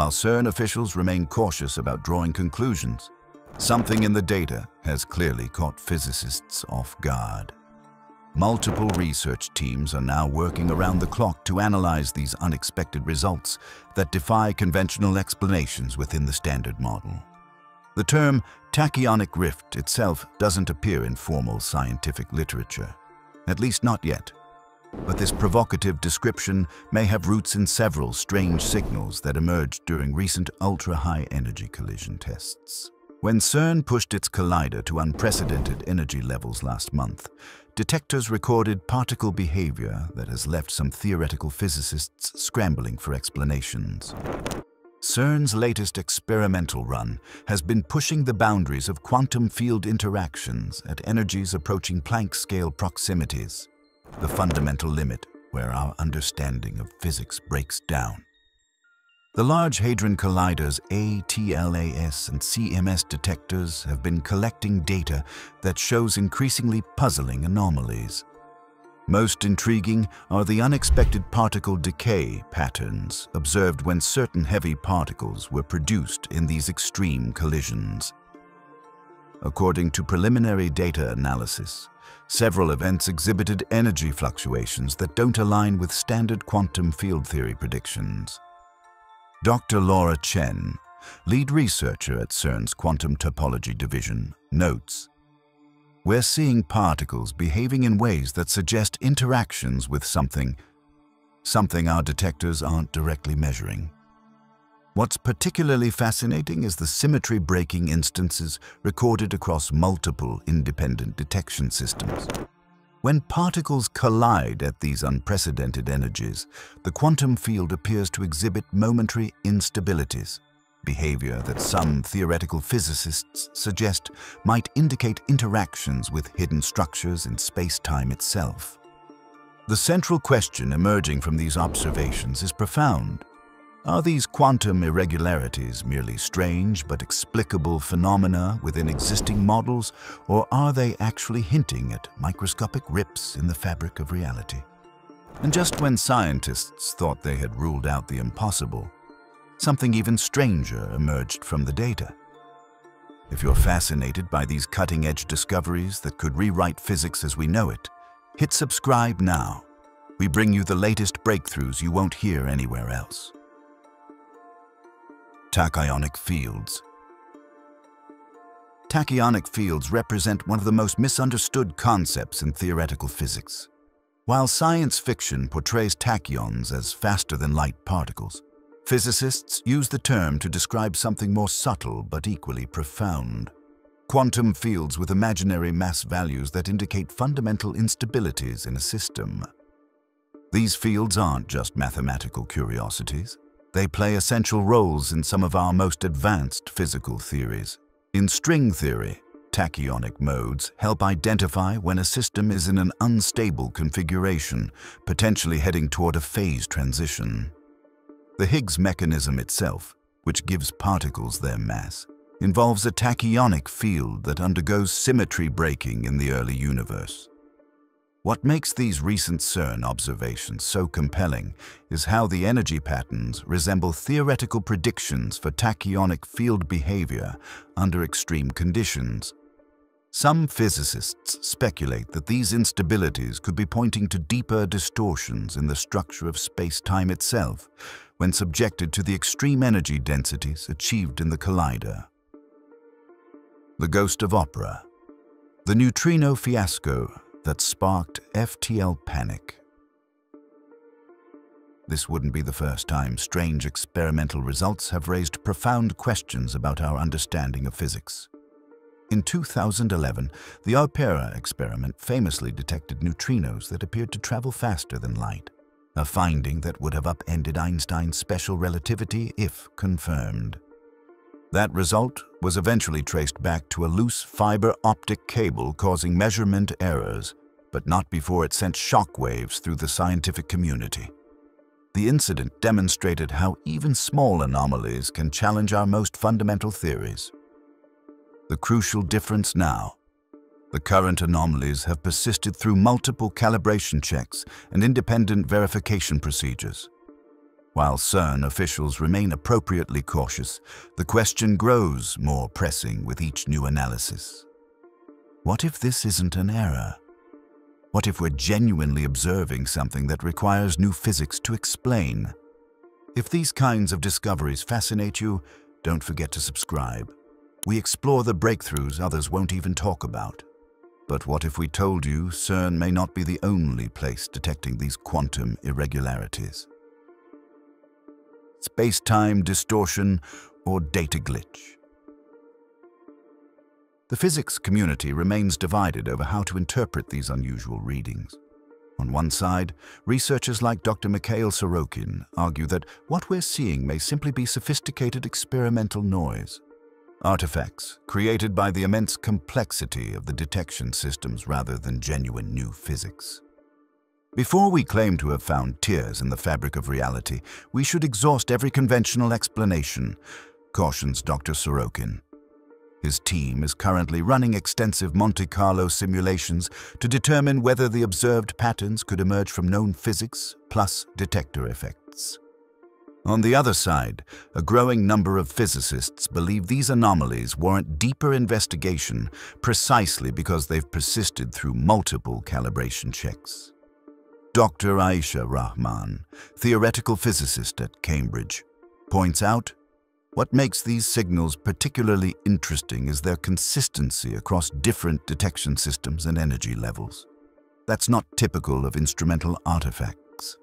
while CERN officials remain cautious about drawing conclusions. Something in the data has clearly caught physicists off guard. Multiple research teams are now working around the clock to analyze these unexpected results that defy conventional explanations within the Standard Model. The term tachyonic rift itself doesn't appear in formal scientific literature, at least not yet. But this provocative description may have roots in several strange signals that emerged during recent ultra-high energy collision tests. When CERN pushed its collider to unprecedented energy levels last month, detectors recorded particle behavior that has left some theoretical physicists scrambling for explanations. CERN's latest experimental run has been pushing the boundaries of quantum field interactions at energies approaching Planck scale proximities the fundamental limit where our understanding of physics breaks down. The Large Hadron Collider's ATLAS and CMS detectors have been collecting data that shows increasingly puzzling anomalies. Most intriguing are the unexpected particle decay patterns observed when certain heavy particles were produced in these extreme collisions. According to preliminary data analysis, Several events exhibited energy fluctuations that don't align with standard quantum field theory predictions. Dr. Laura Chen, lead researcher at CERN's Quantum Topology Division, notes, We're seeing particles behaving in ways that suggest interactions with something, something our detectors aren't directly measuring. What's particularly fascinating is the symmetry-breaking instances recorded across multiple independent detection systems. When particles collide at these unprecedented energies, the quantum field appears to exhibit momentary instabilities, behavior that some theoretical physicists suggest might indicate interactions with hidden structures in space-time itself. The central question emerging from these observations is profound. Are these quantum irregularities merely strange but explicable phenomena within existing models, or are they actually hinting at microscopic rips in the fabric of reality? And just when scientists thought they had ruled out the impossible, something even stranger emerged from the data. If you're fascinated by these cutting-edge discoveries that could rewrite physics as we know it, hit subscribe now. We bring you the latest breakthroughs you won't hear anywhere else tachyonic fields. Tachyonic fields represent one of the most misunderstood concepts in theoretical physics. While science fiction portrays tachyons as faster-than-light particles, physicists use the term to describe something more subtle but equally profound. Quantum fields with imaginary mass values that indicate fundamental instabilities in a system. These fields aren't just mathematical curiosities. They play essential roles in some of our most advanced physical theories. In string theory, tachyonic modes help identify when a system is in an unstable configuration, potentially heading toward a phase transition. The Higgs mechanism itself, which gives particles their mass, involves a tachyonic field that undergoes symmetry breaking in the early universe. What makes these recent CERN observations so compelling is how the energy patterns resemble theoretical predictions for tachyonic field behavior under extreme conditions. Some physicists speculate that these instabilities could be pointing to deeper distortions in the structure of space-time itself when subjected to the extreme energy densities achieved in the collider. The Ghost of Opera The neutrino fiasco that sparked FTL panic. This wouldn't be the first time strange experimental results have raised profound questions about our understanding of physics. In 2011, the OPERA experiment famously detected neutrinos that appeared to travel faster than light, a finding that would have upended Einstein's special relativity if confirmed. That result was eventually traced back to a loose fiber optic cable causing measurement errors, but not before it sent shockwaves through the scientific community. The incident demonstrated how even small anomalies can challenge our most fundamental theories. The crucial difference now, the current anomalies have persisted through multiple calibration checks and independent verification procedures. While CERN officials remain appropriately cautious, the question grows more pressing with each new analysis. What if this isn't an error? What if we're genuinely observing something that requires new physics to explain? If these kinds of discoveries fascinate you, don't forget to subscribe. We explore the breakthroughs others won't even talk about. But what if we told you CERN may not be the only place detecting these quantum irregularities? Space-time distortion or data glitch? The physics community remains divided over how to interpret these unusual readings. On one side, researchers like Dr. Mikhail Sorokin argue that what we're seeing may simply be sophisticated experimental noise, artifacts created by the immense complexity of the detection systems rather than genuine new physics. Before we claim to have found tears in the fabric of reality, we should exhaust every conventional explanation, cautions Dr. Sorokin. His team is currently running extensive Monte Carlo simulations to determine whether the observed patterns could emerge from known physics plus detector effects. On the other side, a growing number of physicists believe these anomalies warrant deeper investigation precisely because they've persisted through multiple calibration checks. Dr. Aisha Rahman, theoretical physicist at Cambridge, points out what makes these signals particularly interesting is their consistency across different detection systems and energy levels. That's not typical of instrumental artifacts.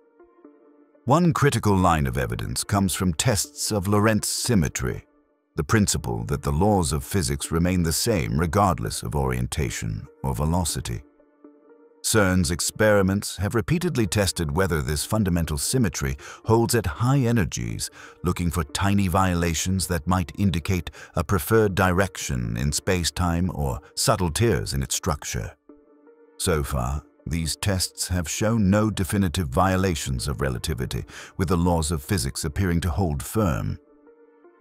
One critical line of evidence comes from tests of Lorentz symmetry, the principle that the laws of physics remain the same regardless of orientation or velocity. CERN's experiments have repeatedly tested whether this fundamental symmetry holds at high energies, looking for tiny violations that might indicate a preferred direction in space-time or subtle tears in its structure. So far, these tests have shown no definitive violations of relativity, with the laws of physics appearing to hold firm.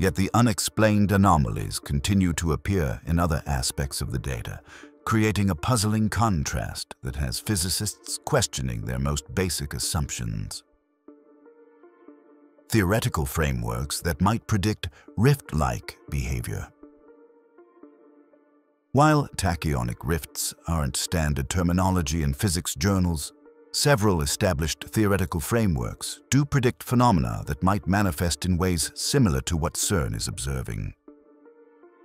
Yet the unexplained anomalies continue to appear in other aspects of the data, creating a puzzling contrast that has physicists questioning their most basic assumptions. Theoretical frameworks that might predict rift-like behavior. While tachyonic rifts aren't standard terminology in physics journals, several established theoretical frameworks do predict phenomena that might manifest in ways similar to what CERN is observing.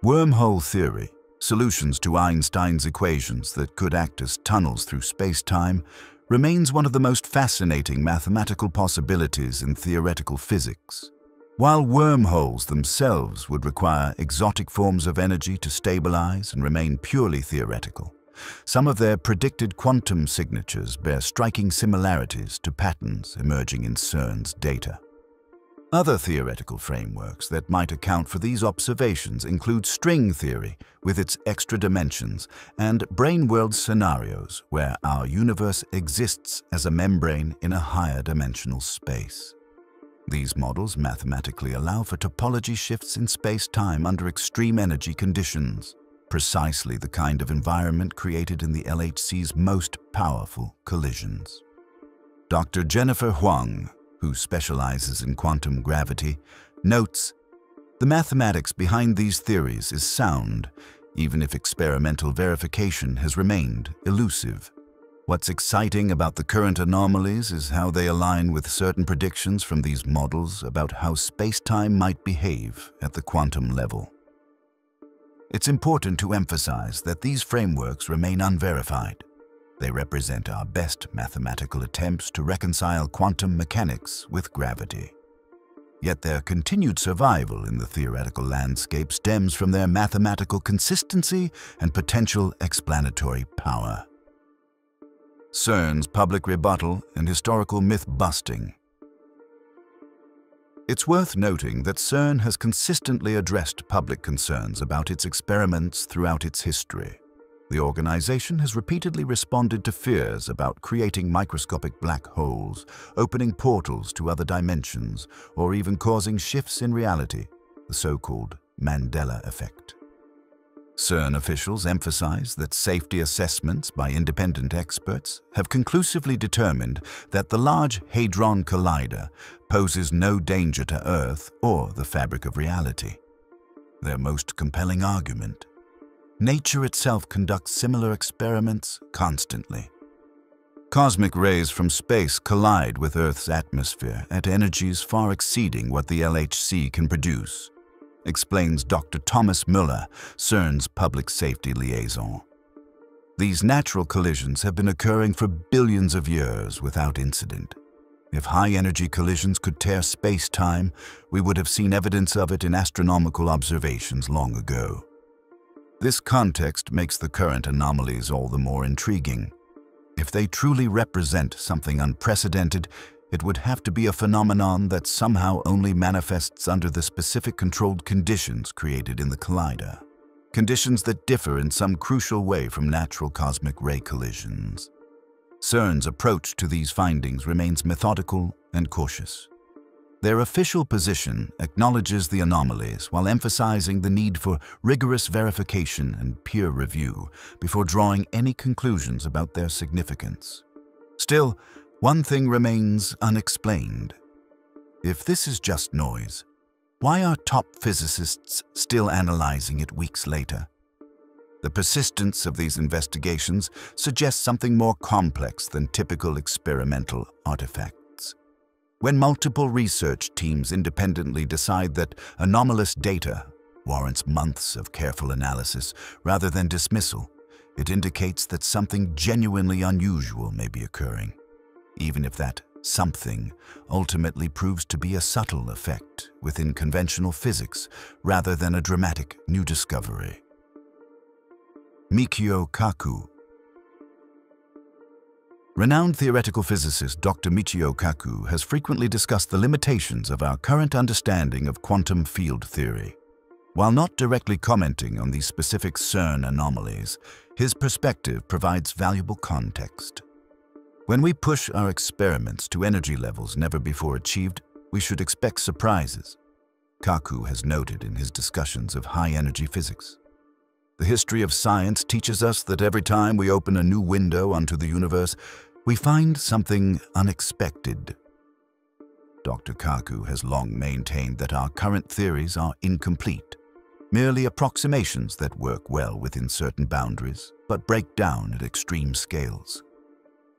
Wormhole theory solutions to Einstein's equations that could act as tunnels through space-time, remains one of the most fascinating mathematical possibilities in theoretical physics. While wormholes themselves would require exotic forms of energy to stabilize and remain purely theoretical, some of their predicted quantum signatures bear striking similarities to patterns emerging in CERN's data. Other theoretical frameworks that might account for these observations include string theory with its extra dimensions and brane-world scenarios where our universe exists as a membrane in a higher dimensional space. These models mathematically allow for topology shifts in space-time under extreme energy conditions, precisely the kind of environment created in the LHC's most powerful collisions. Dr. Jennifer Huang who specializes in quantum gravity, notes, the mathematics behind these theories is sound, even if experimental verification has remained elusive. What's exciting about the current anomalies is how they align with certain predictions from these models about how space-time might behave at the quantum level. It's important to emphasize that these frameworks remain unverified. They represent our best mathematical attempts to reconcile quantum mechanics with gravity. Yet their continued survival in the theoretical landscape stems from their mathematical consistency and potential explanatory power. CERN's public rebuttal and historical myth-busting. It's worth noting that CERN has consistently addressed public concerns about its experiments throughout its history. The organization has repeatedly responded to fears about creating microscopic black holes, opening portals to other dimensions, or even causing shifts in reality, the so-called Mandela effect. CERN officials emphasize that safety assessments by independent experts have conclusively determined that the Large Hadron Collider poses no danger to Earth or the fabric of reality. Their most compelling argument. Nature itself conducts similar experiments constantly. Cosmic rays from space collide with Earth's atmosphere at energies far exceeding what the LHC can produce explains Dr. Thomas Muller, CERN's public safety liaison. These natural collisions have been occurring for billions of years without incident. If high-energy collisions could tear space-time, we would have seen evidence of it in astronomical observations long ago. This context makes the current anomalies all the more intriguing. If they truly represent something unprecedented, it would have to be a phenomenon that somehow only manifests under the specific controlled conditions created in the collider. Conditions that differ in some crucial way from natural cosmic ray collisions. CERN's approach to these findings remains methodical and cautious. Their official position acknowledges the anomalies while emphasizing the need for rigorous verification and peer review before drawing any conclusions about their significance. Still, one thing remains unexplained. If this is just noise, why are top physicists still analyzing it weeks later? The persistence of these investigations suggests something more complex than typical experimental artifacts. When multiple research teams independently decide that anomalous data warrants months of careful analysis rather than dismissal, it indicates that something genuinely unusual may be occurring even if that something ultimately proves to be a subtle effect within conventional physics rather than a dramatic new discovery. Michio Kaku Renowned theoretical physicist Dr. Michio Kaku has frequently discussed the limitations of our current understanding of quantum field theory. While not directly commenting on these specific CERN anomalies, his perspective provides valuable context. When we push our experiments to energy levels never before achieved, we should expect surprises. Kaku has noted in his discussions of high-energy physics. The history of science teaches us that every time we open a new window onto the universe, we find something unexpected. Dr. Kaku has long maintained that our current theories are incomplete, merely approximations that work well within certain boundaries, but break down at extreme scales.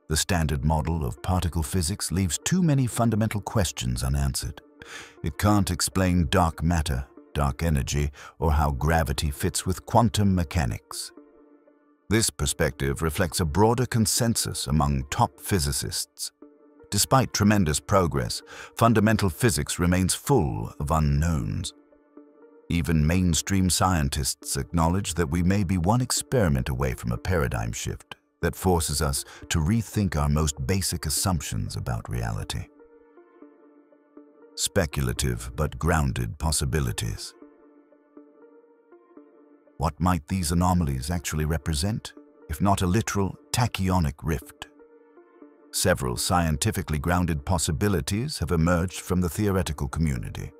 The standard model of particle physics leaves too many fundamental questions unanswered. It can't explain dark matter, dark energy, or how gravity fits with quantum mechanics. This perspective reflects a broader consensus among top physicists. Despite tremendous progress, fundamental physics remains full of unknowns. Even mainstream scientists acknowledge that we may be one experiment away from a paradigm shift that forces us to rethink our most basic assumptions about reality. Speculative but grounded possibilities. What might these anomalies actually represent, if not a literal tachyonic rift? Several scientifically grounded possibilities have emerged from the theoretical community.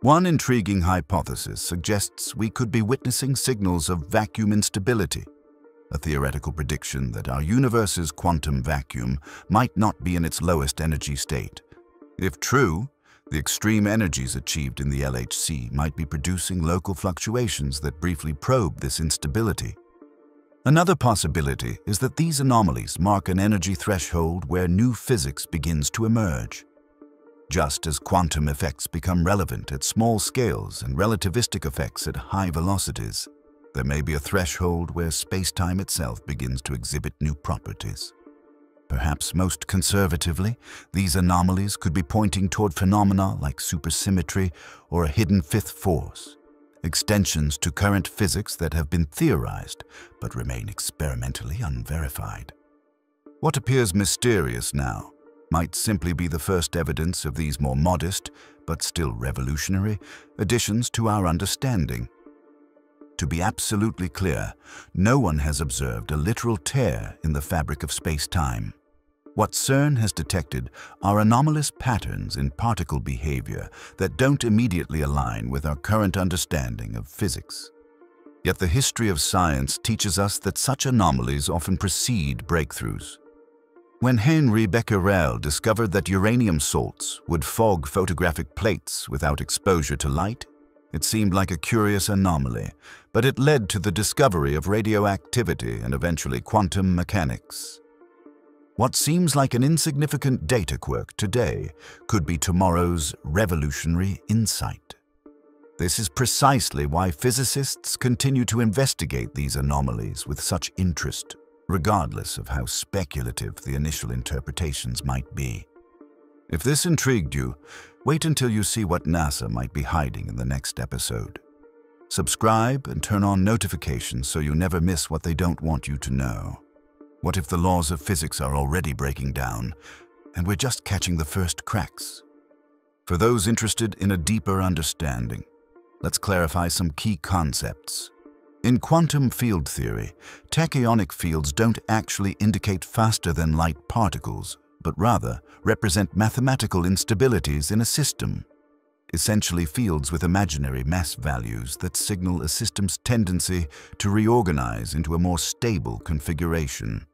One intriguing hypothesis suggests we could be witnessing signals of vacuum instability a theoretical prediction that our universe's quantum vacuum might not be in its lowest energy state. If true, the extreme energies achieved in the LHC might be producing local fluctuations that briefly probe this instability. Another possibility is that these anomalies mark an energy threshold where new physics begins to emerge. Just as quantum effects become relevant at small scales and relativistic effects at high velocities, there may be a threshold where space-time itself begins to exhibit new properties. Perhaps most conservatively, these anomalies could be pointing toward phenomena like supersymmetry or a hidden fifth force, extensions to current physics that have been theorized but remain experimentally unverified. What appears mysterious now might simply be the first evidence of these more modest, but still revolutionary, additions to our understanding to be absolutely clear, no one has observed a literal tear in the fabric of space-time. What CERN has detected are anomalous patterns in particle behavior that don't immediately align with our current understanding of physics. Yet the history of science teaches us that such anomalies often precede breakthroughs. When Henri Becquerel discovered that uranium salts would fog photographic plates without exposure to light, it seemed like a curious anomaly, but it led to the discovery of radioactivity and eventually quantum mechanics. What seems like an insignificant data quirk today could be tomorrow's revolutionary insight. This is precisely why physicists continue to investigate these anomalies with such interest, regardless of how speculative the initial interpretations might be. If this intrigued you, wait until you see what NASA might be hiding in the next episode. Subscribe and turn on notifications so you never miss what they don't want you to know. What if the laws of physics are already breaking down and we're just catching the first cracks? For those interested in a deeper understanding, let's clarify some key concepts. In quantum field theory, tachyonic fields don't actually indicate faster than light particles, but rather represent mathematical instabilities in a system, essentially fields with imaginary mass values that signal a system's tendency to reorganize into a more stable configuration.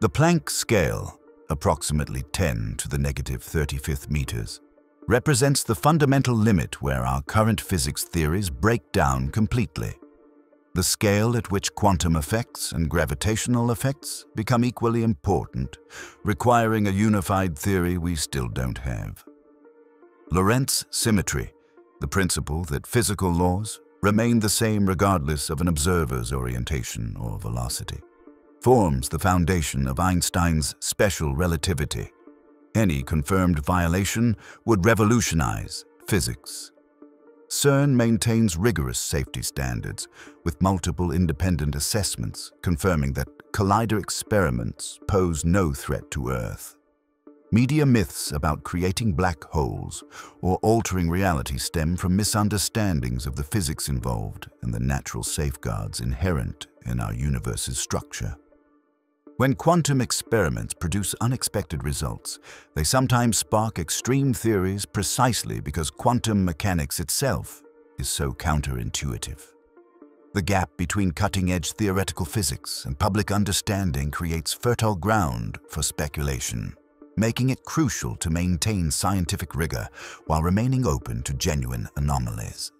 The Planck scale, approximately 10 to the negative 35th meters, represents the fundamental limit where our current physics theories break down completely the scale at which quantum effects and gravitational effects become equally important, requiring a unified theory we still don't have. Lorentz symmetry, the principle that physical laws remain the same regardless of an observer's orientation or velocity, forms the foundation of Einstein's special relativity. Any confirmed violation would revolutionize physics. CERN maintains rigorous safety standards, with multiple independent assessments confirming that collider experiments pose no threat to Earth. Media myths about creating black holes or altering reality stem from misunderstandings of the physics involved and the natural safeguards inherent in our universe's structure. When quantum experiments produce unexpected results, they sometimes spark extreme theories precisely because quantum mechanics itself is so counterintuitive. The gap between cutting-edge theoretical physics and public understanding creates fertile ground for speculation, making it crucial to maintain scientific rigor while remaining open to genuine anomalies.